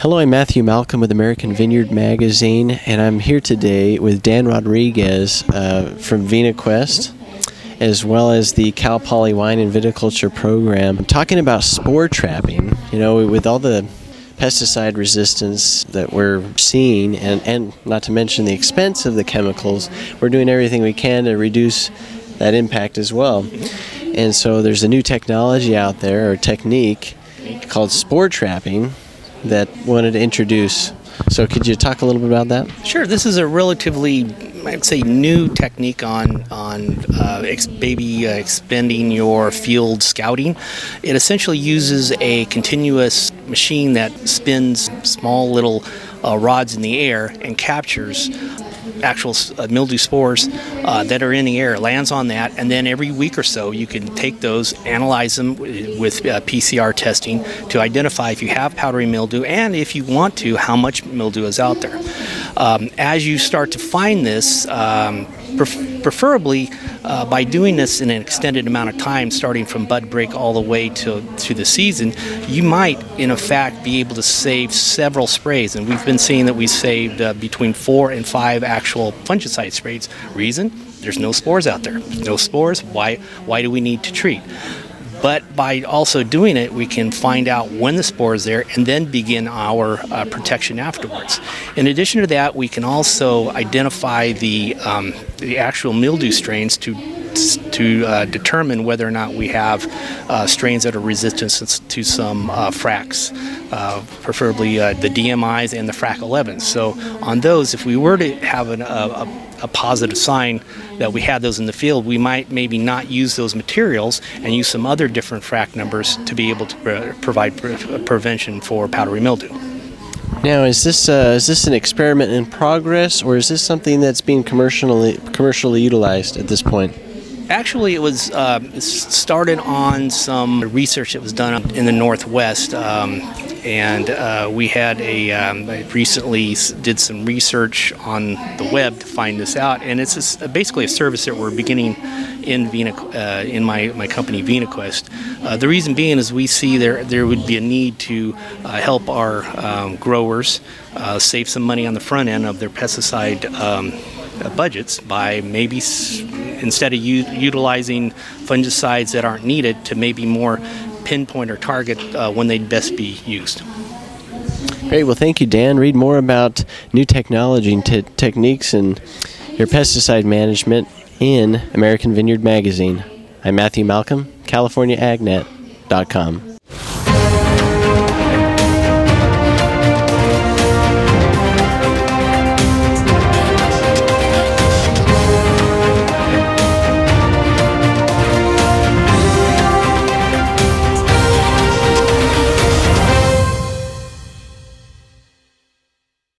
Hello, I'm Matthew Malcolm with American Vineyard Magazine, and I'm here today with Dan Rodrigues uh, from VinaQuest, as well as the Cal Poly Wine and Viticulture Program. I'm talking about spore trapping. You know, with all the pesticide resistance that we're seeing, and, and not to mention the expense of the chemicals, we're doing everything we can to reduce that impact as well. And so there's a new technology out there, or technique, called spore trapping that wanted to introduce. So, could you talk a little bit about that? Sure. This is a relatively, I'd say, new technique on on uh, ex- baby uh, expending your field scouting. It essentially uses a continuous machine that spins small little uh, rods in the air and captures actual uh, mildew spores uh, that are in the air lands on that and then every week or so you can take those analyze them with uh, pcr testing to identify if you have powdery mildew and if you want to how much mildew is out there. Um, as you start to find this um, preferably uh, by doing this in an extended amount of time, starting from bud break all the way to, to the season, you might, in effect, be able to save several sprays. And we've been seeing that we saved uh, between four and five actual fungicide sprays. Reason? There's no spores out there. No spores. Why? Why do we need to treat? But by also doing it, we can find out when the spore is there and then begin our uh, protection afterwards. In addition to that, we can also identify the, um, the actual mildew strains to to uh, determine whether or not we have uh, strains that are resistant to some uh, fracs, uh, preferably uh, the DMIs and the FRAC 11s. So on those, if we were to have an, a, a, positive sign that we had those in the field, we might maybe not use those materials and use some other different FRAC numbers to be able to provide pre prevention for powdery mildew. Now, is this uh, is this an experiment in progress, or is this something that's being commercially commercially utilized at this point? Actually, it was uh, started on some research that was done in the Northwest. Um, and uh, we had a um, I recently did some research on the web to find this out, and it's a, basically a service that we're beginning in Vina, uh, in my, my company VinaQuest. Uh, the reason being is we see there there would be a need to uh, help our um, growers uh, save some money on the front end of their pesticide um, budgets by maybe instead of u- utilizing fungicides that aren't needed to maybe more pinpoint or target uh, when they'd best be used. Great. Well, thank you, Dan. Read more about new technology and t- techniques and your pesticide management in American Vineyard Magazine. I'm Matthew Malcolm, CaliforniaAgNet.com.